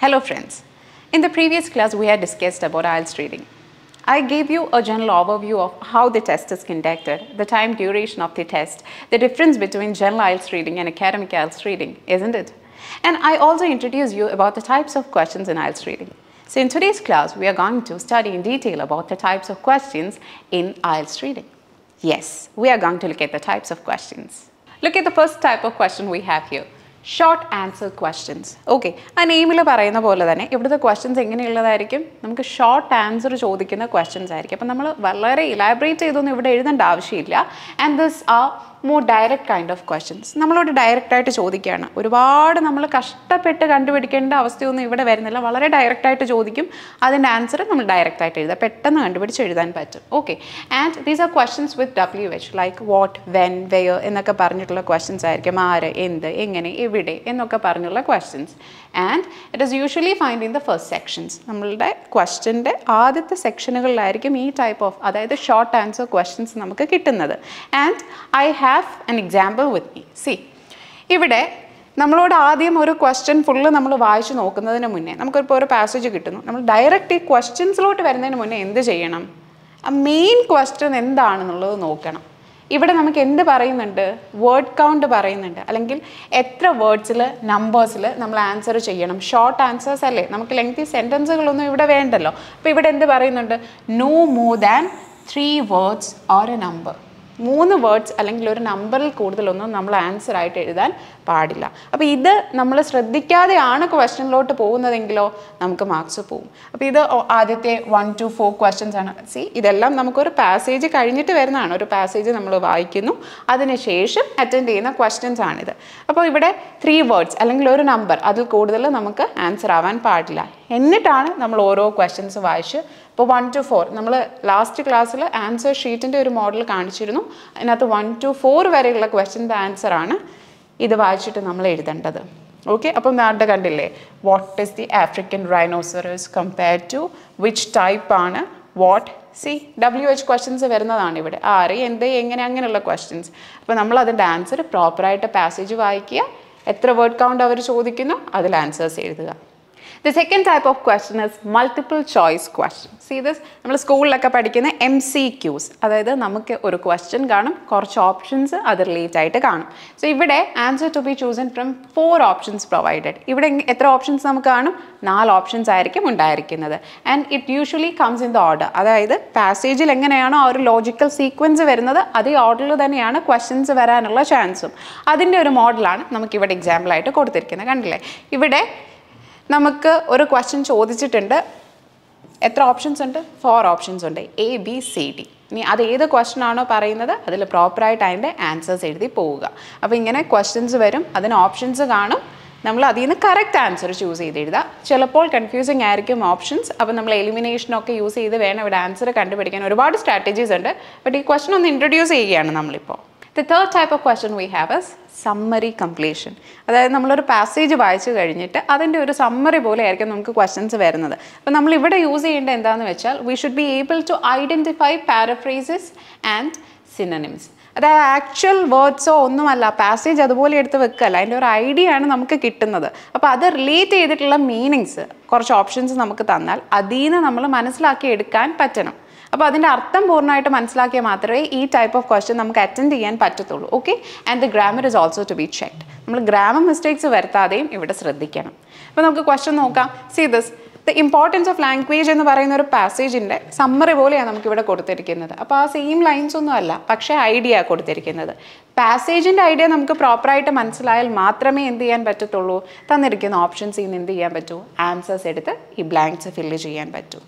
Hello friends. In the previous class we had discussed about IELTS reading. I gave you a general overview of how the test is conducted, the time duration of the test, the difference between general IELTS reading and academic IELTS reading, isn't it? And I also introduced you about the types of questions in IELTS reading. So in today's class we are going to study in detail about the types of questions in IELTS reading. Yes, we are going to look at the types of questions. Look at the first type of question we have here. Short answer questions okay ആ നെയിമിൽ പറയുന്ന പോലെ തന്നെ ഇവിടുത്തെ questions എങ്ങനെയുള്ളതായിരിക്കും? നമുക്ക് short answer ചോദിക്കുന്ന questions ആയിരിക്കും. അപ്പം നമ്മൾ വളരെ ഇലാബറേറ്റ് ചെയ്തൊന്നും ഇവിടെ എഴുതേണ്ട ആവശ്യമില്ല. And this uh more direct kind of questions നമ്മളോട് ഡയറക്റ്റായിട്ട് ചോദിക്കുകയാണ്. ഒരുപാട് നമ്മൾ കഷ്ടപ്പെട്ട് കണ്ടുപിടിക്കേണ്ട അവസ്ഥയൊന്നും ഇവിടെ വരുന്നില്ല. വളരെ ഡയറക്റ്റായിട്ട് ചോദിക്കും. അതിന്റെ ആൻസർ നമ്മൾ ഡയറക്റ്റ് ആയിട്ട് എഴുതാം പെട്ടെന്ന് കണ്ടുപിടിച്ച് എഴുതാൻ പറ്റും. Okay and these are questions with W H like what when where എന്നൊക്കെ പറഞ്ഞിട്ടുള്ള ക്വസ്റ്റ്യൻസ് ആയിരിക്കും. ആര് എന്ത് എങ്ങനെ എവിടെ എന്നൊക്കെ പറഞ്ഞുള്ള questions and it is usually find in the first sections നമ്മളുടെ ക്വസ്റ്റ്യന്റെ ആദ്യത്തെ സെക്ഷനുകളിലായിരിക്കും ഈ ടൈപ്പ് ഓഫ് അതായത് ഷോർട്ട് ആൻസർ ക്വസ്റ്റ്യൻസ് നമുക്ക് കിട്ടുന്നത്. And I have an example with me see ഇവിടെ നമ്മളോട് ആദ്യം ഒരു ക്വസ്റ്റ്യൻ ഫുള്ള് നമ്മൾ വായിച്ച് നോക്കുന്നതിന് മുന്നേ നമുക്കിപ്പോൾ ഒരു പാസേജ് കിട്ടുന്നു. നമ്മൾ ഡയറക്റ്റ് ഈ ക്വസ്റ്റ്യൻസിലോട്ട് വരുന്നതിന് മുന്നേ എന്ത് ചെയ്യണം? ആ മെയിൻ ക്വസ്റ്റ്യൻ എന്താണെന്നുള്ളത് നോക്കണം. ഇവിടെ നമുക്ക് എന്ത് പറയുന്നുണ്ട്? വേർഡ് കൗണ്ട് പറയുന്നുണ്ട്. അല്ലെങ്കിൽ എത്ര വേർഡ്സിൽ നമ്പേഴ്സിൽ നമ്മൾ ആൻസർ ചെയ്യണം. ഷോർട്ട് ആൻസേഴ്സ് അല്ലേ? നമുക്ക് ലെങ്തി സെന്റൻസുകളൊന്നും ഇവിടെ വേണ്ടല്ലോ. അപ്പോൾ ഇവിടെ എന്ത് പറയുന്നുണ്ട്? No more than three words or a number മൂന്ന് വേർഡ്സ് അല്ലെങ്കിൽ ഒരു നമ്പറിൽ കൂടുതലൊന്നും നമ്മൾ ആൻസർ ആയിട്ട് എഴുതാൻ പാടില്ല. അപ്പോൾ ഇത് നമ്മൾ ശ്രദ്ധിക്കാതെയാണ് ക്വസ്റ്റ്യനിലോട്ട് പോകുന്നതെങ്കിലോ നമുക്ക് മാർക്സ് പോകും അപ്പോൾ ഇത് ആദ്യത്തെ വൺ ടു ഫോർ ക്വസ്റ്റ്യൻസ് ആണ്. സി ഇതെല്ലാം നമുക്കൊരു പാസേജ് കഴിഞ്ഞിട്ട് വരുന്നതാണ്. ഒരു പാസേജ് നമ്മൾ വായിക്കുന്നു. അതിനുശേഷം അറ്റൻഡ് ചെയ്യുന്ന ക്വസ്റ്റ്യൻസ് ആണിത്. അപ്പോൾ ഇവിടെ ത്രീ വേർഡ്സ് അല്ലെങ്കിൽ ഒരു നമ്പർ അതിൽ കൂടുതൽ നമുക്ക് ആൻസർ ആവാൻ പാടില്ല. എന്നിട്ടാണ് നമ്മൾ ഓരോ ക്വസ്റ്റ്യൻസ് വായിച്ച് ഇപ്പോൾ വൺ ടു ഫോർ നമ്മൾ ലാസ്റ്റ് ക്ലാസ്സിൽ ആൻസർ ഷീറ്റിന്റെ ഒരു മോഡൽ കാണിച്ചിരുന്നു. അതിനകത്ത് വൺ ടു ഫോർ വരെയുള്ള ക്വസ്റ്റ്യന്റെ ആൻസർ ആണ് ഇത് വായിച്ചിട്ട് നമ്മൾ എഴുതേണ്ടത്. ഓക്കെ അപ്പം നാട്ടെ കണ്ടില്ലേ? What is the African rhinoceros compare to which type ആണ്? What see W H questions വരുന്നതാണ് ഇവിടെ. ആറ് എന്ത് എങ്ങനെ അങ്ങനെയുള്ള ക്വസ്റ്റ്യൻസ് അപ്പോൾ നമ്മൾ അതിന്റെ ആൻസർ പ്രോപ്പറായിട്ട് പാസേജ് വായിക്കുക. എത്ര വേർഡ് കൗണ്ട് അവർ ചോദിക്കുന്നു? അതിൽ ആൻസേഴ്സ് എഴുതുക. The second type of question is multiple choice question see this നമ്മൾ സ്കൂളിലൊക്കെ പഠിക്കുന്ന എം സി ക്യൂസ് അതായത് നമുക്ക് ഒരു ക്വസ്റ്റ്യൻ കാണും കുറച്ച് ഓപ്ഷൻസ് അത് റിലേറ്റ് ആയിട്ട് കാണും. സോ ഇവിടെ answer to be chosen from four options provided ഇവിടെ എത്ര ഓപ്ഷൻസ് നമുക്ക് കാണും? നാല് ഓപ്ഷൻസ് ആയിരിക്കും ഉണ്ടായിരിക്കുന്നത്. And it usually comes in the order അതായത് പാസേജിൽ എങ്ങനെയാണോ ആ ഒരു ലോജിക്കൽ സീക്വൻസ് വരുന്നത് അതേ ഓർഡറിൽ തന്നെയാണ് ക്വസ്റ്റ്യൻസ് വരാനുള്ള ചാൻസും അതിന്റെ ഒരു മോഡലാണ് നമുക്കിവിടെ എക്സാമ്പിളായിട്ട് കൊടുത്തിരിക്കുന്നത്. കണ്ടില്ലേ? ഇവിടെ നമുക്ക് ഒരു ക്വസ്റ്റ്യൻ ചോദിച്ചിട്ടുണ്ട്. എത്ര ഓപ്ഷൻസ് ഉണ്ട്? ഫോർ ഓപ്ഷൻസ് ഉണ്ട്. എ ബി സി ഡി ഇനി അത് ഏത് ക്വസ്റ്റ്യൻ ആണോ പറയുന്നത് അതിൽ പ്രോപ്പറായിട്ട് അതിന്റെ ആൻസേഴ്സ് എഴുതി പോവുക. അപ്പോൾ ഇങ്ങനെ ക്വസ്റ്റ്യൻസ് വരും. അതിന് ഓപ്ഷൻസ് കാണും. നമ്മൾ അതിൽ നിന്ന് കറക്റ്റ് ആൻസർ ചൂസ് ചെയ്ത് എഴുതുക. ചിലപ്പോൾ കൺഫ്യൂസിങ് ആയിരിക്കും ഓപ്ഷൻസ് അപ്പോൾ നമ്മൾ എലിമിനേഷനൊക്കെ യൂസ് ചെയ്ത് വേണം ഇവിടെ ആൻസർ കണ്ടുപിടിക്കാൻ. ഒരുപാട് സ്ട്രാറ്റജീസ് ഉണ്ട്. ബട്ട് ഈ ക്വസ്റ്റൻ ഒന്ന് ഇൻട്രൊഡ്യൂസ് ചെയ്യുകയാണ് നമ്മളിപ്പോൾ the third type of question we have as summary completion അതായത് നമ്മളൊരു പാസേജ് വായിച്ചു കഴിഞ്ഞിട്ട് അതിന്റെ ഒരു സമ്മറി പോലെ ആയിരിക്കും നമുക്ക് ക്വസ്റ്റൻസ് വരുന്നത്. അപ്പോൾ നമ്മൾ ഇവിടെ യൂസ് ചെയ്യേണ്ടത് എന്താണെന്ന് വെച്ചാൽ we should be able to identify paraphrases and synonyms അതായത് ആക്ച്വൽ വേർഡ്സോ ഒന്നുമല്ല പാസേജ് അതുപോലെ എടുത്ത് വെക്കല്ല. അതിന്റെ ഒരു ഐഡിയ ആണ് നമുക്ക് കിട്ടുന്നത്. അപ്പോൾ അത് റിലേറ്റ് ചെയ്തിട്ടുള്ള മീനിങ്സ് കുറച്ച് ഓപ്ഷൻസ് നമുക്ക് തന്നാൽ അതിൽ നിന്ന് നമ്മൾ മനസ്സിലാക്കി എടുക്കാൻ പറ്റണം. അപ്പോൾ അതിന്റെ അർത്ഥം പൂർണമായിട്ട് മനസ്സിലാക്കിയാൽ മാത്രമേ ഈ ടൈപ്പ് ഓഫ് ക്വസ്റ്റ്യൻ നമുക്ക് അറ്റൻഡ് ചെയ്യാൻ പറ്റത്തുള്ളൂ okay and the grammar is also to be checked നമ്മൾ ഗ്രാമർ മിസ്റ്റേക്സ് വരുത്താതെയും ഇവിടെ ശ്രദ്ധിക്കണം. അപ്പോൾ നമുക്ക് ക്വസ്റ്റ്യൻ നോക്കാം. See this the importance of language എന്ന് പറയുന്ന ഒരു പാസേജിന്റെ സമ്മറി പോലെയാണ് നമുക്കിവിടെ കൊടുത്തിരിക്കുന്നത്. അപ്പോൾ ആ സെയിം ലൈൻസ് ഒന്നും അല്ല പക്ഷേ ഐഡിയ കൊടുത്തിരിക്കുന്നത്. പാസേജിന്റെ ഐഡിയ നമുക്ക് പ്രോപ്പറായിട്ട് മനസ്സിലായാൽ മാത്രമേ എന്ത് ചെയ്യാൻ പറ്റത്തുള്ളൂ? തന്നിരിക്കുന്ന ഓപ്ഷൻസ് നിന്ന് എന്ത് ചെയ്യാൻ പറ്റൂ? ആൻസേഴ്സ് എടുത്ത് ഈ ബ്ലാങ്ക്സ് ഫില്ല് ചെയ്യാൻ പറ്റൂ.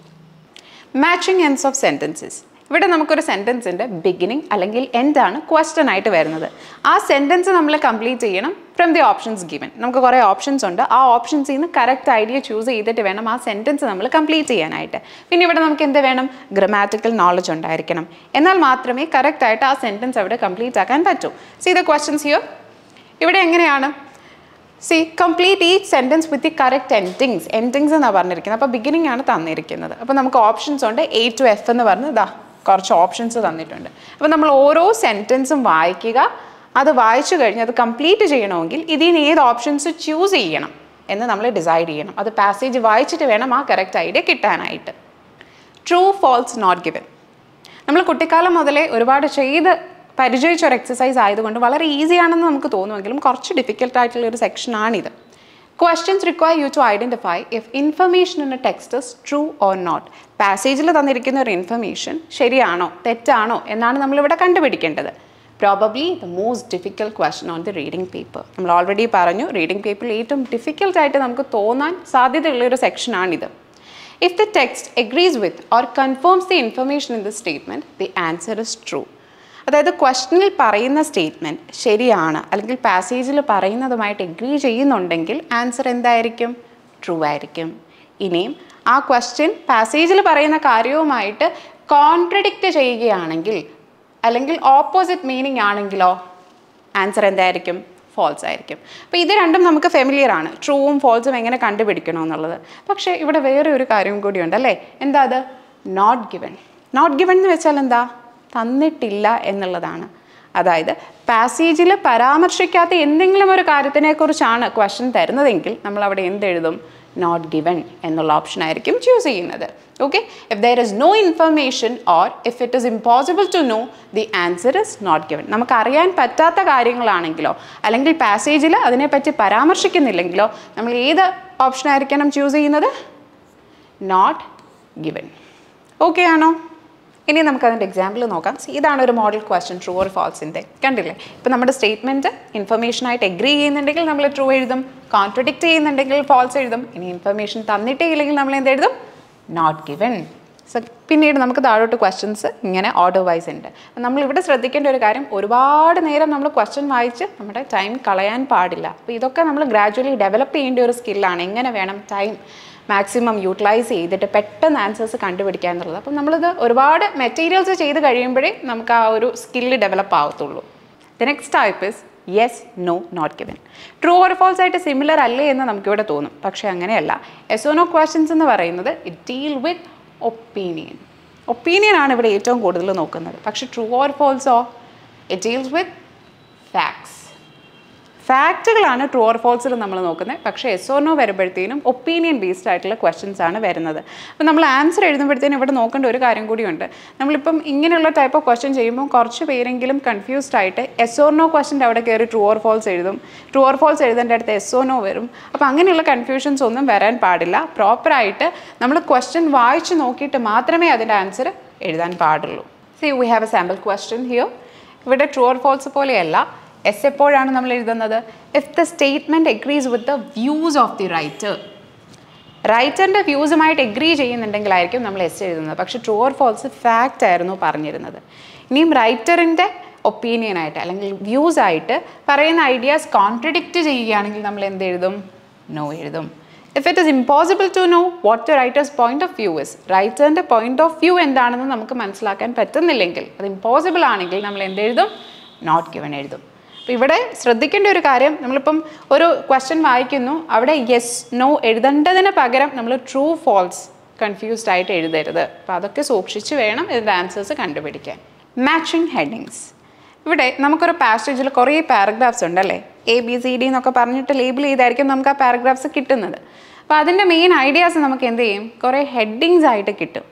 മാച്ചിങ് എൻഡ്സ് ഓഫ് സെന്റൻസസ് ഇവിടെ നമുക്കൊരു സെന്റൻസിന്റെ ബിഗിനിങ് അല്ലെങ്കിൽ എൻഡാണ് ക്വസ്റ്റൻ ആയിട്ട് വരുന്നത്. ആ സെന്റൻസ് നമ്മൾ കംപ്ലീറ്റ് ചെയ്യണം ഫ്രം ദി ഓപ്ഷൻസ് ഗിവൻ നമുക്ക് കുറേ ഓപ്ഷൻസ് ഉണ്ട്. ആ ഓപ്ഷൻസിൽ നിന്ന് കറക്റ്റ് ഐഡിയ ചൂസ് ചെയ്തിട്ട് വേണം ആ സെന്റൻസ് നമ്മൾ കംപ്ലീറ്റ് ചെയ്യാനായിട്ട്. പിന്നെ ഇവിടെ നമുക്ക് എന്ത് വേണം? ഗ്രമാറ്റിക്കൽ നോളജ് ഉണ്ടായിരിക്കണം. എന്നാൽ മാത്രമേ കറക്റ്റ് ആയിട്ട് ആ സെന്റൻസ് അവിടെ കംപ്ലീറ്റ് ആക്കാൻ പറ്റൂ. സീ ദ ക്വസ്റ്റൻസ് ഹിയർ ഇവിടെ എങ്ങനെയാണ്? സി കംപ്ലീറ്റ് ഈ sentence with the correct endings endings എന്നാണ് പറഞ്ഞിരിക്കുന്നത്. അപ്പോൾ ബിഗിനിങ് ആണ് തന്നിരിക്കുന്നത്. അപ്പോൾ നമുക്ക് ഓപ്ഷൻസ് ഉണ്ട്. എ ടു എഫ് എന്ന് പറഞ്ഞ് ഇതാ കുറച്ച് ഓപ്ഷൻസ് തന്നിട്ടുണ്ട്. അപ്പോൾ നമ്മൾ ഓരോ സെന്റൻസും വായിക്കുക. അത് വായിച്ചു കഴിഞ്ഞ് അത് കംപ്ലീറ്റ് ചെയ്യണമെങ്കിൽ ഇതിൽ നിന്ന് ഏത് ഓപ്ഷൻസ് ചൂസ് ചെയ്യണം എന്ന് നമ്മൾ ഡിസൈഡ് ചെയ്യണം. അത് പാസേജ് വായിച്ചിട്ട് വേണം ആ കറക്റ്റ് ഐഡിയ കിട്ടാനായിട്ട്. ട്രൂ ഫോൾസ് നോട്ട് ഗിവൻ നമ്മൾ കുട്ടിക്കാലം മുതലേ ഒരുപാട് ചെയ്ത് പരിചയിച്ച ഒരു എക്സസൈസ് ആയതുകൊണ്ട് വളരെ ഈസി ആണെന്ന് നമുക്ക് തോന്നുമെങ്കിലും കുറച്ച് ഡിഫിക്കൽട്ട് ആയിട്ടുള്ള ഒരു സെക്ഷനാണിത് questions require you to identify if information in a text is true or not പാസേജിൽ തന്നിരിക്കുന്ന ഒരു ഇൻഫർമേഷൻ ശരിയാണോ തെറ്റാണോ എന്നാണ് നമ്മളിവിടെ കണ്ടുപിടിക്കേണ്ടത്. Probably the most difficult question on the reading paper നമ്മൾ ഓൾറെഡി പറഞ്ഞു റീഡിംഗ് പേപ്പറിൽ ഏറ്റവും ഡിഫിക്കൽട്ടായിട്ട് നമുക്ക് തോന്നാൻ സാധ്യതയുള്ള ഒരു സെക്ഷനാണിത് if the text agrees with or confirms the information in the statement the answer is true. അതായത് ക്വസ്റ്റനിൽ പറയുന്ന സ്റ്റേറ്റ്മെന്റ് ശരിയാണ് അല്ലെങ്കിൽ പാസേജിൽ പറയുന്നതുമായിട്ട് എഗ്രി ചെയ്യുന്നുണ്ടെങ്കിൽ ആൻസർ എന്തായിരിക്കും? ട്രൂ ആയിരിക്കും. ഇനിയും ആ ക്വസ്റ്റ്യൻ പാസേജിൽ പറയുന്ന കാര്യവുമായിട്ട് കോൺട്രഡിക്റ്റ് ചെയ്യുകയാണെങ്കിൽ അല്ലെങ്കിൽ ഓപ്പോസിറ്റ് മീനിങ് ആണെങ്കിലോ ആൻസർ എന്തായിരിക്കും? ഫോൾസ് ആയിരിക്കും. അപ്പോൾ ഇത് രണ്ടും നമുക്ക് ഫെമിലിയർ ആണ്. ട്രൂവും ഫോൾസും എങ്ങനെ കണ്ടുപിടിക്കണമെന്നുള്ളത്. പക്ഷേ ഇവിടെ വേറെ ഒരു കാര്യം കൂടിയുണ്ട് അല്ലേ? എന്താ അത്? നോട്ട് ഗിവൺ നോട്ട് ഗിവൺ എന്ന് വെച്ചാൽ എന്താ? തന്നിട്ടില്ല എന്നുള്ളതാണ്. അതായത് പാസേജിൽ പരാമർശിക്കാത്ത എന്തെങ്കിലും ഒരു കാര്യത്തിനെക്കുറിച്ചാണ് ക്വസ്റ്റ്യൻ തരുന്നതെങ്കിൽ നമ്മൾ അവിടെ എന്തെഴുതും? നോട്ട് ഗിവൺ എന്നുള്ള ഓപ്ഷൻ ആയിരിക്കും ചൂസ് ചെയ്യുന്നത്. Okay if there is no information or if it is impossible to know the answer is not given നമുക്ക് അറിയാൻ പറ്റാത്ത കാര്യങ്ങളാണെങ്കിലോ അല്ലെങ്കിൽ പാസേജിൽ അതിനെപ്പറ്റി പരാമർശിക്കുന്നില്ലെങ്കിലോ നമ്മൾ ഏത് ഓപ്ഷൻ ആയിരിക്കണം ചൂസ് ചെയ്യുന്നത്? നോട്ട് ഗിവൺ ഓക്കെ ആണോ? ഇനി നമുക്ക് അതിന്റെ എക്സാമ്പിൾ നോക്കാം ഇതാണ് ഒരു മോഡൽ ക്വസ്റ്റ്യൻ ട്രൂ ഓർ ഫാൾസിന്റെ കണ്ടില്ലേ? ഇപ്പം നമ്മുടെ സ്റ്റേറ്റ്മെന്റ് ഇൻഫർമേഷനായിട്ട് എഗ്രി ചെയ്യുന്നുണ്ടെങ്കിൽ നമ്മൾ ട്രൂ എഴുതും. കോൺട്രഡിക്റ്റ് ചെയ്യുന്നുണ്ടെങ്കിൽ ഫോൾസ് എഴുതും. ഇനി ഇൻഫർമേഷൻ തന്നിട്ടേ ഇല്ലെങ്കിൽ നമ്മൾ എന്ത് എഴുതും? നോട്ട് ഗിവൻ സോ പിന്നീട് നമുക്ക് താഴോട്ട് ക്വസ്റ്റ്യൻസ് ഇങ്ങനെ ഓർഡർ വൈസ് ഉണ്ട്. നമ്മൾ ഇവിടെ ശ്രദ്ധിക്കേണ്ട ഒരു കാര്യം ഒരുപാട് നേരം നമ്മൾ ക്വസ്റ്റ്യൻ വായിച്ച് നമ്മുടെ ടൈം കളയാൻ പാടില്ല. അപ്പോൾ ഇതൊക്കെ നമ്മൾ ഗ്രാജുവലി ഡെവലപ്പ് ചെയ്യേണ്ട ഒരു സ്കില്ലാണ് എങ്ങനെ വേണം ടൈം മാക്സിമം യൂട്ടിലൈസ് ചെയ്തിട്ട് പെട്ടെന്ന് ആൻസേഴ്സ് കണ്ടുപിടിക്കുക എന്നുള്ളത്. അപ്പം നമ്മളിത് ഒരുപാട് മെറ്റീരിയൽസ് ചെയ്ത് കഴിയുമ്പോഴേ നമുക്ക് ആ ഒരു skill develop ആവത്തുള്ളൂ. The next type is yes no not given true or false ആയിട്ട് സിമിലർ അല്ലേ എന്ന് നമുക്കിവിടെ തോന്നും. പക്ഷേ അങ്ങനെയല്ല. എസ് നോ ക്വസ്റ്റ്യൻസ് എന്ന് പറയുന്നത് it deal with opinion opinion ആണ് ഇവിടെ ഏറ്റവും കൂടുതൽ നോക്കുന്നത്. പക്ഷേ ട്രൂ ഓർ ഫോൾസോ ഇറ്റ് ഡീൽസ് വിത്ത് ഫാക്ട്സ് ഫാക്റ്റുകളാണ് ട്രൂ ഓർ ഫോൾസിൽ നമ്മൾ നോക്കുന്നത്. പക്ഷേ എസ് ഓർ നോ വരുമ്പോഴത്തേനും ഒപ്പീനിയൻ ബേസ്ഡ് ആയിട്ടുള്ള ക്വസ്റ്റ്യൻസ് ആണ് വരുന്നത്. അപ്പോൾ നമ്മൾ ആൻസർ എഴുതുമ്പോഴത്തേനും ഇവിടെ നോക്കേണ്ട ഒരു കാര്യം കൂടിയുണ്ട്. നമ്മളിപ്പം ഇങ്ങനെയുള്ള ടൈപ്പ് ഓഫ് ക്വസ്റ്റ്യൻ ചെയ്യുമ്പോൾ കുറച്ച് പേരെങ്കിലും കൺഫ്യൂസ്ഡ് ആയിട്ട് എസ് ഓർ നോ ക്വസ്റ്റ്യന്റെ അവിടെ കയറി ട്രൂ ഓർ ഫോൾസ് എഴുതും. ട്രൂ ഓർ ഫോൾസ് എഴുതേണ്ട അടുത്ത് എസ് ഓ നോ വരും. അപ്പോൾ അങ്ങനെയുള്ള കൺഫ്യൂഷൻസ് ഒന്നും വരാൻ പാടില്ല. പ്രോപ്പറായിട്ട് നമ്മൾ ക്വസ്റ്റ്യൻ വായിച്ച് നോക്കിയിട്ട് മാത്രമേ അതിന്റെ ആൻസർ എഴുതാൻ പാടുള്ളൂ. See we have a sample question here ഇവിടെ ട്രൂ ഓർ ഫോൾസ് പോലെയല്ല. എസ് എപ്പോഴാണ് നമ്മൾ എഴുതുന്നത്? If the statement agrees with the views of the writer റൈറ്ററിന്റെ വ്യൂസുമായിട്ട് എഗ്രി ചെയ്യുന്നുണ്ടെങ്കിലായിരിക്കും നമ്മൾ എസ് എഴുതുന്നത്. പക്ഷേ ട്രൂ ഓർ ഫോൾസ് ഫാക്റ്റ് ആയിരുന്നു പറഞ്ഞിരുന്നത്. ഇനിയും റൈറ്ററിന്റെ ഒപ്പീനിയനായിട്ട് അല്ലെങ്കിൽ വ്യൂസ് ആയിട്ട് പറയുന്ന ഐഡിയാസ് കോൺട്രഡിക്റ്റ് ചെയ്യുകയാണെങ്കിൽ നമ്മൾ എന്ത് എഴുതും? നോ എഴുതും. If it is impossible to know what the writer's point of view is റൈറ്ററിന്റെ point of view എന്താണെന്ന് നമുക്ക് മനസ്സിലാക്കാൻ പറ്റുന്നില്ലെങ്കിൽ അത് ഇമ്പോസിബിൾ ആണെങ്കിൽ നമ്മൾ എന്ത് എഴുതും? നോട്ട് ഗിവൺ എഴുതും. അപ്പോൾ ഇവിടെ ശ്രദ്ധിക്കേണ്ട ഒരു കാര്യം നമ്മളിപ്പം ഒരു ക്വസ്റ്റ്യൻ വായിക്കുന്നു അവിടെ യെസ് നോ എഴുതേണ്ടതിന് പകരം നമ്മൾ ട്രൂ ഫോൾസ് കൺഫ്യൂസ്ഡ് ആയിട്ട് എഴുതരുത്. അപ്പോൾ അതൊക്കെ സൂക്ഷിച്ച് വേണം ഇതിന്റെ ആൻസേഴ്സ് കണ്ടുപിടിക്കാൻ. മാച്ചിങ് ഹെഡിങ്സ് ഇവിടെ നമുക്കൊരു പാസേജിൽ കുറേ പാരഗ്രാഫ്സ് ഉണ്ടല്ലേ എ ബി സി ഡി എന്നൊക്കെ പറഞ്ഞിട്ട് ലേബിൾ ചെയ്തായിരിക്കും നമുക്ക് ആ പാരഗ്രാഫ്സ് കിട്ടുന്നത്. അപ്പോൾ അതിന്റെ മെയിൻ ഐഡിയാസ് നമുക്ക് എന്ത് ചെയ്യും? കുറേ ഹെഡിങ്സ് ആയിട്ട് കിട്ടും.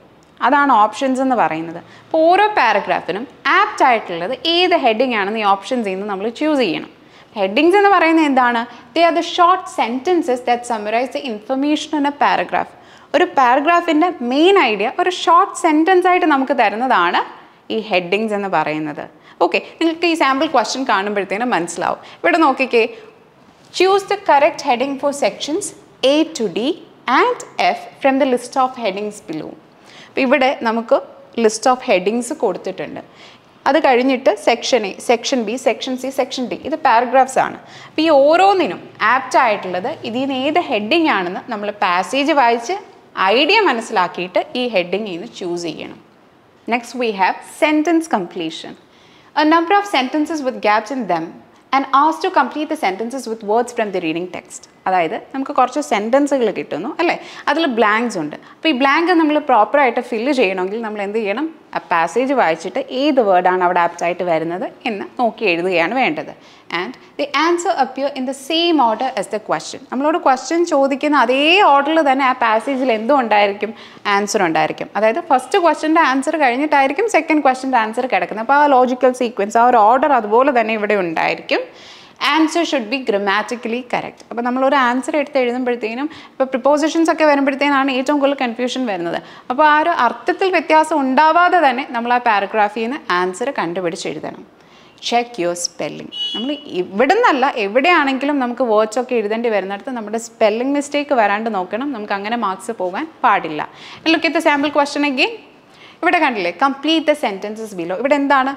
അതാണ് ഓപ്ഷൻസ് എന്ന് പറയുന്നത്. അപ്പോൾ ഓരോ പാരഗ്രാഫിനും ആപ്റ്റ് ആയിട്ടുള്ളത് ഏത് ഹെഡിങ് ആണെന്ന് ഈ ഓപ്ഷൻസിൽ നിന്ന് നമ്മൾ ചൂസ് ചെയ്യണം. ഹെഡിങ്സ് എന്ന് പറയുന്നത് എന്താണ്? They are the short sentences that summarise the information in a paragraph ഒരു പാരഗ്രാഫിന്റെ മെയിൻ ഐഡിയ ഒരു ഷോർട്ട് സെന്റൻസ് ആയിട്ട് നമുക്ക് തരുന്നതാണ് ഈ ഹെഡിങ്സ് എന്ന് പറയുന്നത്. ഓക്കെ നിങ്ങൾക്ക് ഈ സാമ്പിൾ ക്വസ്റ്റ്യൻ കാണുമ്പോഴത്തേനും മനസ്സിലാവും. ഇവിടെ നോക്കിക്കേ. Choose the correct heading for sections A to D and F from the list of headings below അപ്പോൾ ഇവിടെ നമുക്ക് ലിസ്റ്റ് ഓഫ് ഹെഡിങ്സ് കൊടുത്തിട്ടുണ്ട്. അത് കഴിഞ്ഞിട്ട് section A section B section C section D ഇത് പാരഗ്രാഫ്സ് ആണ്. അപ്പോൾ ഈ ഓരോന്നിനും ആപ്റ്റ് ആയിട്ടുള്ളത് ഇതിൽ നിന്ന് ഏത് ഹെഡിങ് ആണെന്ന് നമ്മൾ പാസേജ് വായിച്ച് ഐഡിയ മനസ്സിലാക്കിയിട്ട് ഈ ഹെഡിങ്ങിൽ നിന്ന് ചൂസ് ചെയ്യണം. Next we have sentence completion a number of sentences with gaps in them and as to complete the sentences with words from the reading text. അതായത് നമുക്ക് കുറച്ച് സെന്റൻസുകൾ കിട്ടുന്നു അല്ലേ? അതിൽ ബ്ലാങ്ക്സ് ഉണ്ട്. അപ്പോൾ ഈ ബ്ലാങ്ക് നമ്മൾ പ്രോപ്പറായിട്ട് ഫില്ല് ചെയ്യണമെങ്കിൽ നമ്മൾ എന്ത് ചെയ്യണം? ആ പാസേജ് വായിച്ചിട്ട് ഏത് വേർഡാണ് അവിടെ ആപ്റ്റായിട്ട് വരുന്നത് എന്ന് നോക്കി എഴുതുകയാണ് വേണ്ടത്. And the answer appear in the same order as the question നമ്മളോട് ക്വസ്റ്റ്യൻ ചോദിക്കുന്ന അതേ ഓർഡറിൽ തന്നെ ആ പാസേജിൽ എന്തും ഉണ്ടായിരിക്കും? ആൻസർ ഉണ്ടായിരിക്കും. അതായത് ഫസ്റ്റ് ക്വസ്റ്റ്യന്റെ ആൻസർ കഴിഞ്ഞിട്ടായിരിക്കും സെക്കൻഡ് ക്വസ്റ്റ്യന്റെ ആൻസർ കിടക്കുന്നത്. അപ്പോൾ ആ ലോജിക്കൽ സീക്വൻസ് ആ ഒരു ഓർഡർ അതുപോലെ തന്നെ ഇവിടെ ഉണ്ടായിരിക്കും. Answer should be grammatically correct അപ്പോൾ നമ്മളൊരു ആൻസർ എടുത്ത് എഴുതുമ്പോഴത്തേനും ഇപ്പോൾ പ്രിപ്പോസിഷൻസ് ഒക്കെ വരുമ്പോഴത്തേനാണ് ഏറ്റവും കൂടുതൽ കൺഫ്യൂഷൻ വരുന്നത്. അപ്പോൾ ആ ഒരു അർത്ഥത്തിൽ വ്യത്യാസം ഉണ്ടാവാതെ തന്നെ നമ്മൾ ആ പാരഗ്രാഫിൽ നിന്ന് ആൻസർ കണ്ടുപിടിച്ച് എഴുതണം. ചെക്ക് യുവർ സ്പെല്ലിംഗ് നമ്മൾ ഇവിടെ നിന്നല്ല എവിടെയാണെങ്കിലും നമുക്ക് വേർഡ്സ് ഒക്കെ എഴുതേണ്ടി വരുന്നിടത്ത് നമ്മുടെ സ്പെല്ലിംഗ് മിസ്റ്റേക്ക് വരാണ്ട് നോക്കണം. നമുക്ക് അങ്ങനെ മാർക്സ് പോകാൻ പാടില്ല. Look at sample question again ഇവിടെ കണ്ടില്ലേ? കംപ്ലീറ്റ് ദ സെന്റൻസസ് ബിലോ ഇവിടെ എന്താണ്?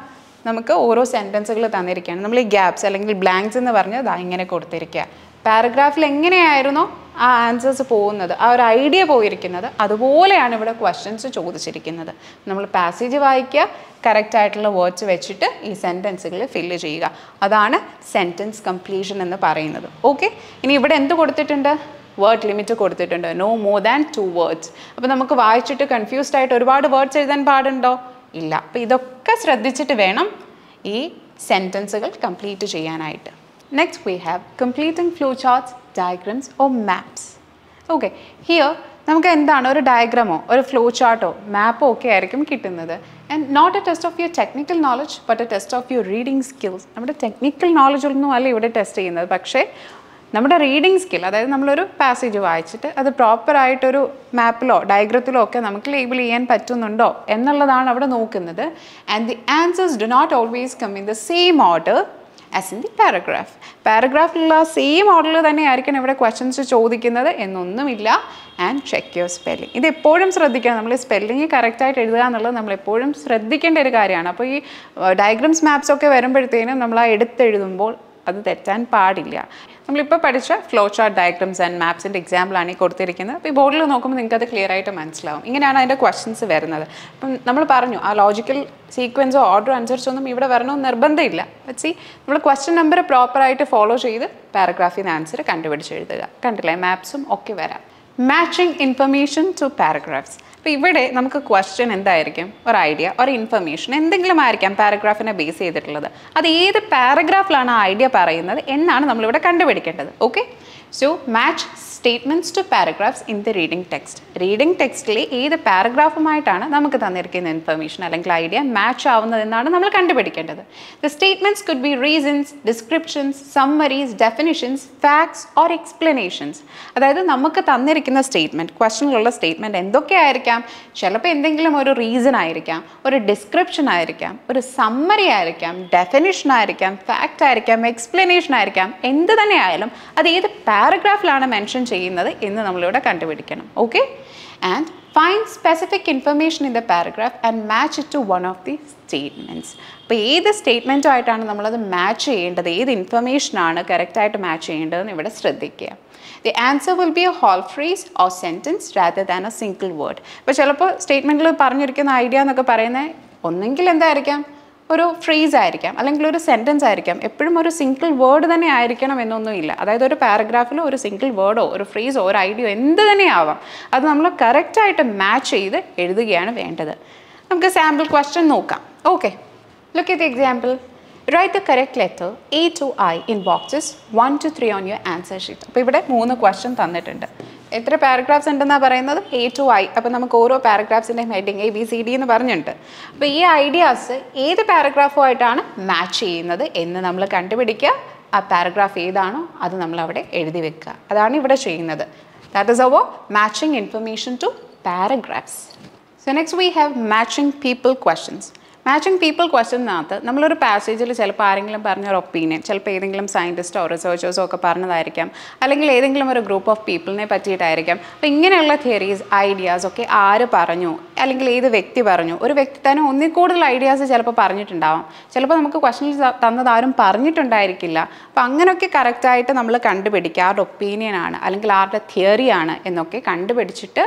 നമുക്ക് ഓരോ സെന്റൻസുകൾ തന്നിരിക്കുകയാണ്. നമ്മൾ ഈ ഗ്യാപ്സ് അല്ലെങ്കിൽ ബ്ലാങ്ക്സ് എന്ന് പറഞ്ഞ് ദാ ഇങ്ങനെ കൊടുത്തിരിക്കുക. പാരഗ്രാഫിൽ എങ്ങനെയായിരുന്നോ ആ ആൻസേഴ്സ് പോകുന്നത്? ആ ഒരു ഐഡിയ പോയിരിക്കുന്നത്? അതുപോലെയാണ് ഇവിടെ ക്വസ്റ്റ്യൻസ് ചോദിച്ചിരിക്കുന്നത്. നമ്മൾ പാസേജ് വായിക്കുക കറക്റ്റ് ആയിട്ടുള്ള വേർഡ്സ് വെച്ചിട്ട് ഈ സെന്റൻസുകൾ ഫില്ല് ചെയ്യുക. അതാണ് സെന്റൻസ് കംപ്ലീഷൻ എന്ന് പറയുന്നത്. ഓക്കെ ഇനി ഇവിടെ എന്ത് കൊടുത്തിട്ടുണ്ട്? വേർഡ് ലിമിറ്റ് കൊടുത്തിട്ടുണ്ട്. No more than two words അപ്പോൾ നമുക്ക് വായിച്ചിട്ട് കൺഫ്യൂസ്ഡ് ആയിട്ട് ഒരുപാട് വേർഡ്സ് എഴുതാൻ പാടുണ്ടോ? ഇല്ല. അപ്പോൾ ഇതൊക്കെ ശ്രദ്ധിച്ചിട്ട് വേണം ഈ സെന്റൻസുകൾ കംപ്ലീറ്റ് ചെയ്യാനായിട്ട്. Next we have completing flow charts diagrams or maps okay here നമുക്ക് എന്താണ്? ഒരു ഡയഗ്രാമോ ഒരു ഫ്ലോ ചാർട്ടോ മാപ്പോ ഒക്കെ ആയിരിക്കും കിട്ടുന്നത്. And not a test of your technical knowledge but a test of your reading skills നമ്മുടെ ടെക്നിക്കൽ നോളജ് ഒന്നും അല്ല ഇവിടെ ടെസ്റ്റ് ചെയ്യുന്നത്. പക്ഷേ നമ്മുടെ റീഡിംഗ് സ്കിൽ അതായത് നമ്മളൊരു പാസേജ് വായിച്ചിട്ട് അത് പ്രോപ്പറായിട്ടൊരു മാപ്പിലോ ഡയഗ്രത്തിലോ ഒക്കെ നമുക്ക് ലേബിൾ ചെയ്യാൻ പറ്റുന്നുണ്ടോ എന്നുള്ളതാണ് അവിടെ നോക്കുന്നത്. And the answers do not always come in the same order as in the paragraph പാരഗ്രാഫിലുള്ള same ഓർഡറിൽ തന്നെയായിരിക്കണം ഇവിടെ ക്വസ്റ്റൻസ് ചോദിക്കുന്നത് എന്നൊന്നുമില്ല. ആൻഡ് ചെക്ക് യുവർ സ്പെല്ലിംഗ് ഇത് എപ്പോഴും ശ്രദ്ധിക്കണം. നമ്മൾ സ്പെല്ലിംഗ് കറക്റ്റായിട്ട് എഴുതുക എന്നുള്ളത് നമ്മൾ എപ്പോഴും ശ്രദ്ധിക്കേണ്ട ഒരു കാര്യമാണ്. അപ്പോൾ ഈ ഡയഗ്രംസ് മാപ്സ് ഒക്കെ വരുമ്പോഴത്തേനും നമ്മൾ ആ എടുത്തെഴുതുമ്പോൾ അത് തെറ്റാൻ പാടില്ല. നമ്മളിപ്പോൾ പഠിച്ച ഫ്ലോ ചാർട്ട് ഡയഗ്രംസ് ആൻഡ് മാപ്സിന്റെ എക്സാമ്പിളാണ് ഈ കൊടുത്തിരിക്കുന്നത്. അപ്പോൾ ഈ ബോർഡിൽ നോക്കുമ്പോൾ നിങ്ങൾക്ക് അത് ക്ലിയർ ആയിട്ട് മനസ്സിലാവും. ഇങ്ങനെയാണ് അതിന്റെ ക്വസ്റ്റ്യൻസ് വരുന്നത്. അപ്പം നമ്മൾ പറഞ്ഞു ആ ലോജിക്കൽ സീക്വൻസോ ഓർഡർ അനുസരിച്ചൊന്നും ഇവിടെ വരണമെന്ന് നിർബന്ധമില്ല. സി നമ്മൾ ക്വസ്റ്റ്യൻ നമ്പർ പ്രോപ്പറായിട്ട് ഫോളോ ചെയ്ത് പാരഗ്രാഫിൽ നിന്ന് ആൻസർ കണ്ടുപിടിച്ച് എഴുതുക. കണ്ടില്ലേ? മാപ്സും ഒക്കെ വരാം. മാച്ചിങ് ഇൻഫർമേഷൻ ടു പാരഗ്രാഫ്സ് അപ്പോൾ ഇവിടെ നമുക്ക് ക്വസ്റ്റ്യൻ എന്തായിരിക്കും? ഒരു ഐഡിയ ഒരു ഇൻഫർമേഷൻ എന്തെങ്കിലും ആയിരിക്കാം പാരഗ്രാഫിനെ ബേസ് ചെയ്തിട്ടുള്ളത്. അത് ഏത് പാരഗ്രാഫിലാണ് ആ ഐഡിയ പറയുന്നത് എന്നാണ് നമ്മളിവിടെ കണ്ടുപിടിക്കേണ്ടത്. Okay so match statements to paragraphs in the reading text reading ടെക്സ്റ്റിലെ ഏത് പാരഗ്രാഫുമായിട്ടാണ് നമുക്ക് തന്നിരിക്കുന്ന ഇൻഫർമേഷൻ അല്ലെങ്കിൽ ഐഡിയ മാച്ച് ആവുന്നതെന്നാണ് നമ്മൾ കണ്ടുപിടിക്കേണ്ടത്. The statements could be reasons descriptions summaries definitions facts or explanations അതായത് നമുക്ക് തന്നിരിക്കുന്ന സ്റ്റേറ്റ്മെന്റ് ക്വസ്റ്റനിലുള്ള സ്റ്റേറ്റ്മെന്റ് എന്തൊക്കെ ആയിരിക്കാം? ചിലപ്പോൾ എന്തെങ്കിലും ഒരു റീസൺ ആയിരിക്കാം ഒരു ഡിസ്ക്രിപ്ഷൻ ആയിരിക്കാം ഒരു സമ്മറി ആയിരിക്കാം ഡെഫിനിഷൻ ആയിരിക്കാം ഫാക്റ്റ് ആയിരിക്കാം എക്സ്പ്ലനേഷൻ ആയിരിക്കാം എന്ത് തന്നെ ആയാലും അത് ഏത് പാരഗ്രാഫിലാണ് മെൻഷൻ ചെയ്യുന്നത് എന്ന് നമ്മളിവിടെ കണ്ടുപിടിക്കണം. Okay and find specific information in the paragraph and match it to one of the statements അപ്പോൾ ഏത് സ്റ്റേറ്റ്മെന്റും ആയിട്ടാണ് നമ്മളത് മാച്ച് ചെയ്യേണ്ടത്? ഏത് ഇൻഫർമേഷനാണ് കറക്റ്റായിട്ട് മാച്ച് ചെയ്യേണ്ടതെന്ന് ഇവിടെ ശ്രദ്ധിക്കുക. The answer will be a whole phrase or sentence rather than a single word ഇപ്പോൾ ചിലപ്പോൾ സ്റ്റേറ്റ്മെന്റിൽ പറഞ്ഞിരിക്കുന്ന ഐഡിയ എന്നൊക്കെ പറയുന്നത് ഒന്നെങ്കിൽ എന്തായിരിക്കാം? ഒരു ഫ്രേസ് ആയിരിക്കാം അല്ലെങ്കിൽ ഒരു സെന്റൻസ് ആയിരിക്കാം. എപ്പോഴും ഒരു സിംഗിൾ വേർഡ് തന്നെ ആയിരിക്കണം എന്നൊന്നുമില്ല. അതായത് ഒരു പാരഗ്രാഫിലോ ഒരു സിംഗിൾ വേർഡോ ഒരു ഫ്രേസോ ഒരു ഐഡിയോ എന്ത് തന്നെ ആവാം. അത് നമ്മൾ കറക്റ്റായിട്ട് മാച്ച് ചെയ്ത് എഴുതുകയാണ് വേണ്ടത്. നമുക്ക് സാമ്പിൾ ക്വസ്റ്റ്യൻ നോക്കാം. ഓക്കെ ലുക്ക് ഇത് example write the correct letter A to I in boxes one two three on your answer sheet അപ്പോൾ ഇവിടെ മൂന്ന് ക്വസ്റ്റ്യൻ തന്നിട്ടുണ്ട്. എത്ര പാരഗ്രാഫ്സ് ഉണ്ടെന്നാണ് പറയുന്നത്? എ ടു ഐ അപ്പോൾ നമുക്ക് ഓരോ പാരഗ്രാഫ്സിന്റെയും heading A B C D എന്ന് പറഞ്ഞിട്ടുണ്ട്. അപ്പോൾ ഈ ഐഡിയാസ് ഏത് പാരഗ്രാഫുമായിട്ടാണ് മാച്ച് ചെയ്യുന്നത് എന്ന് നമ്മൾ കണ്ടുപിടിക്കുക. ആ പാരഗ്രാഫ് ഏതാണോ അത് നമ്മൾ അവിടെ എഴുതി വെക്കുക. അതാണ് ഇവിടെ ചെയ്യുന്നത്. That is our matching information to paragraphs so next we have matching people questions matching people ക്വസ്റ്റിനകത്ത് നമ്മളൊരു പാസേജിൽ ചിലപ്പോൾ ആരെങ്കിലും പറഞ്ഞ ഒരു ഒപ്പീനിയൻ ചിലപ്പോൾ ഏതെങ്കിലും സയന്റിസ്റ്റോ റിസർച്ചേഴ്സോ ഒക്കെ പറഞ്ഞതായിരിക്കാം. അല്ലെങ്കിൽ ഏതെങ്കിലും ഒരു ഗ്രൂപ്പ് ഓഫ് പീപ്പിളിനെ പറ്റിയിട്ടായിരിക്കാം. അപ്പോൾ ഇങ്ങനെയുള്ള തിയറീസ് ഐഡിയാസ് ഒക്കെ ആര് പറഞ്ഞു? അല്ലെങ്കിൽ ഏത് വ്യക്തി പറഞ്ഞു? ഒരു വ്യക്തി തന്നെ ഒന്നിൽ കൂടുതൽ ഐഡിയാസ് ചിലപ്പോൾ പറഞ്ഞിട്ടുണ്ടാവാം. ചിലപ്പോൾ നമുക്ക് ക്വസ്റ്റനിൽ തന്നത് ആരും പറഞ്ഞിട്ടുണ്ടായിരിക്കില്ല. അപ്പോൾ അങ്ങനെയൊക്കെ കറക്റ്റായിട്ട് നമ്മൾ കണ്ടുപിടിക്കുക. ആരുടെ ഒപ്പീനിയൻ ആണ്? അല്ലെങ്കിൽ ആരുടെ തിയറിയാണ് എന്നൊക്കെ കണ്ടുപിടിച്ചിട്ട്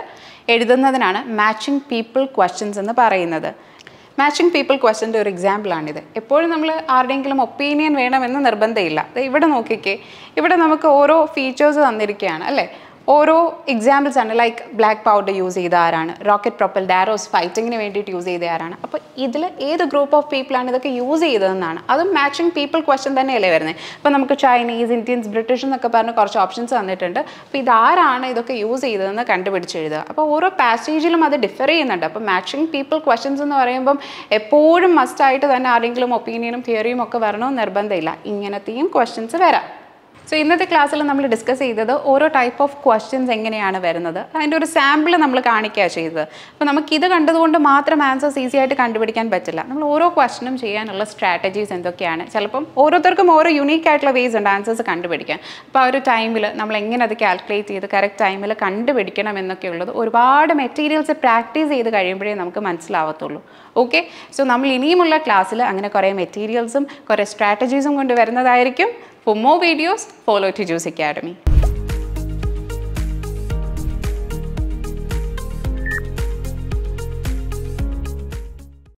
എഴുതുന്നതിനാണ് മാച്ചിങ് പീപ്പിൾ ക്വസ്റ്റ്യൻസ് എന്ന് പറയുന്നത്. മാച്ചിങ് പീപ്പിൾ ക്വസ്റ്റന്റെ ഒരു എക്സാമ്പിളാണിത് എപ്പോഴും നമ്മൾ ആരുടെയെങ്കിലും ഒപ്പീനിയൻ വേണമെന്ന് നിർബന്ധമില്ല. ഇവിടെ നോക്കിക്കേ. ഇവിടെ നമുക്ക് ഓരോ ഫീച്ചേഴ്സ് തന്നിരിക്കുകയാണ് അല്ലേ? ഓരോ എക്സാമ്പിൾസ് ആണ്. ലൈക്ക് ബ്ലാക്ക് പൗഡർ യൂസ് ചെയ്ത ആരാണ്? റോക്കറ്റ് പ്രൊപ്പൽ ഡാരോസ് ഫൈറ്റിങ്ങിന് വേണ്ടിയിട്ട് യൂസ് ചെയ്ത ആരാണ്? അപ്പോൾ ഇതിൽ ഏത് ഗ്രൂപ്പ് ഓഫ് പീപ്പിളാണ് ഇതൊക്കെ യൂസ് ചെയ്തതെന്നാണ്. അതും മാച്ചിങ് പീപ്പിൾ ക്വസ്റ്റൻ തന്നെയല്ലേ വരുന്നത് അപ്പോൾ നമുക്ക് ചൈനീസ് ഇന്ത്യൻസ് ബ്രിട്ടീഷ് എന്നൊക്കെ പറഞ്ഞ് കുറച്ച് ഓപ്ഷൻസ് തന്നിട്ടുണ്ട്. അപ്പോൾ ഇതാരാണ് ഇതൊക്കെ യൂസ് ചെയ്തതെന്ന് കണ്ടുപിടിച്ചെഴുതുക അപ്പോൾ ഓരോ പാസേജിലും അത് ഡിഫർ ചെയ്യുന്നുണ്ട്. അപ്പോൾ മാച്ചിങ് പീപ്പിൾ ക്വസ്റ്റൻസ് എന്ന് പറയുമ്പം എപ്പോഴും മസ്റ്റായിട്ട് തന്നെ ആരെങ്കിലും ഒപ്പീനിയനും തിയറിയും ഒക്കെ വരണമെന്ന് നിർബന്ധമില്ല. ഇങ്ങനത്തെയും ക്വസ്റ്റൻസ് വരാം. സോ ഇന്നത്തെ ക്ലാസ്സിൽ നമ്മൾ ഡിസ്കസ് ചെയ്തത് ഓരോ ടൈപ്പ് ഓഫ് ക്വസ്റ്റ്യൻസ് എങ്ങനെയാണ് വരുന്നത്. അതിന്റെ ഒരു സാമ്പിൾ നമ്മൾ കാണിക്കുക ചെയ്തത്. അപ്പോൾ നമുക്ക് ഇത് കണ്ടതുകൊണ്ട് മാത്രം ആൻസേഴ്സ് ഈസി ആയിട്ട് കണ്ടുപിടിക്കാൻ പറ്റില്ല. നമ്മൾ ഓരോ ക്വസ്റ്റനും ചെയ്യാനുള്ള സ്ട്രാറ്റജീസ് എന്തൊക്കെയാണ്. ചിലപ്പം ഓരോരുത്തർക്കും ഓരോ യുണീക്ക് ആയിട്ടുള്ള വേസ് ഉണ്ട് ആൻസേഴ്സ് കണ്ടുപിടിക്കാൻ. അപ്പോൾ ആ ഒരു ടൈമിൽ നമ്മൾ എങ്ങനെ അത് കാൽക്കുലേറ്റ് ചെയ്ത് കറക്റ്റ് ടൈമിൽ കണ്ടുപിടിക്കണം എന്നൊക്കെ ഉള്ളത് ഒരുപാട് മെറ്റീരിയൽസ് പ്രാക്ടീസ് ചെയ്ത് കഴിയുമ്പോഴേ നമുക്ക് മനസ്സിലാവത്തുള്ളൂ. ഓക്കെ സോ നമ്മൾ ഇനിയുമുള്ള ക്ലാസ്സിൽ അങ്ങനെ കുറേ മെറ്റീരിയൽസും കുറേ സ്ട്രാറ്റജീസും കൊണ്ട് വരുന്നതായിരിക്കും. For more videos, follow Tijus Academy.